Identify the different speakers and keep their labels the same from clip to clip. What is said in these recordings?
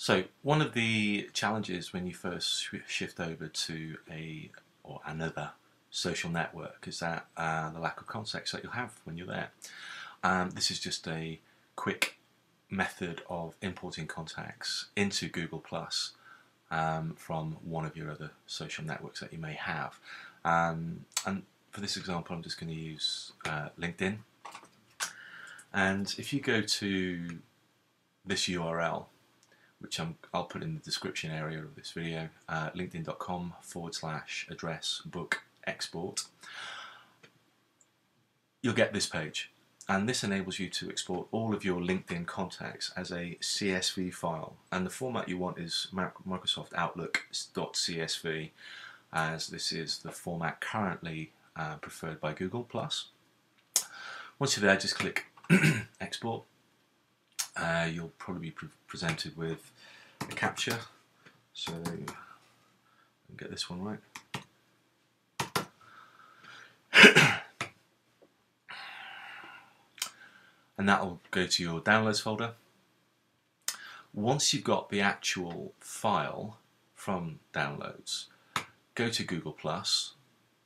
Speaker 1: So one of the challenges when you first shift over to a or another social network is that uh, the lack of context that you'll have when you're there. Um, this is just a quick method of importing contacts into Google Plus um, from one of your other social networks that you may have. Um, and for this example, I'm just going to use uh, LinkedIn. And if you go to this URL, which i will put in the description area of this video, uh, linkedin.com forward slash address book export, you'll get this page. And this enables you to export all of your LinkedIn contacts as a CSV file. And the format you want is Microsoft Outlook.csv, as this is the format currently uh, preferred by Google+. Once you're there, just click Export uh, you'll probably be pre presented with a CAPTCHA. So get this one right. and that will go to your downloads folder. Once you've got the actual file from downloads, go to Google Plus,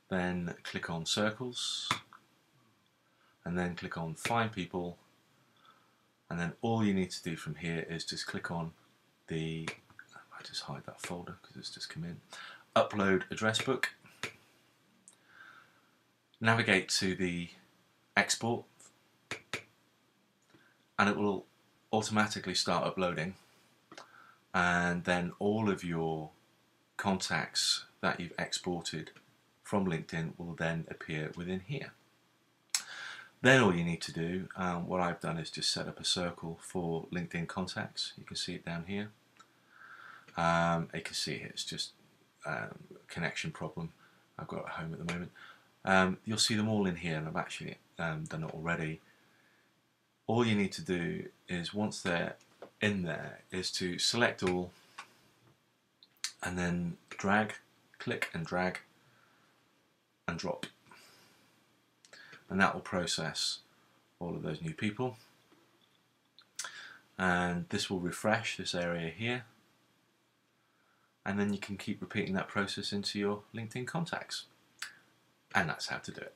Speaker 1: then click on circles, and then click on find people and then all you need to do from here is just click on the I just hide that folder because it's just come in. Upload address book. Navigate to the export. And it will automatically start uploading. And then all of your contacts that you've exported from LinkedIn will then appear within here. Then all you need to do, um, what I've done is just set up a circle for LinkedIn contacts. You can see it down here. Um, you can see it, it's just um, a connection problem I've got at home at the moment. Um, you'll see them all in here and I've actually um, done it already. All you need to do is once they're in there is to select all and then drag, click and drag and drop and that will process all of those new people. And this will refresh this area here. And then you can keep repeating that process into your LinkedIn contacts. And that's how to do it.